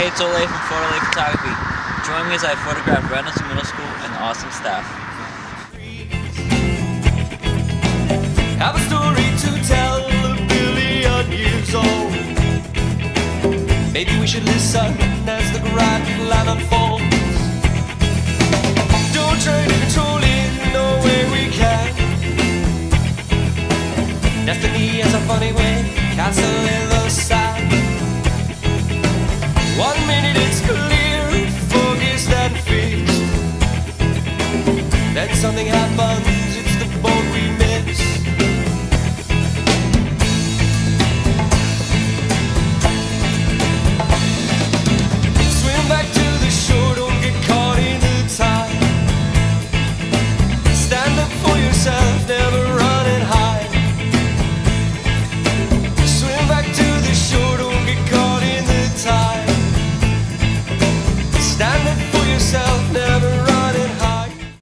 It's Ole from PhotOle Photography. Join me as I photograph Reynolds Middle School and awesome staff. Have a story to tell a billion years old. Maybe we should listen as the grand plan unfolds. Don't try to control it, no way we can. Destiny has a funny way, castle something happens,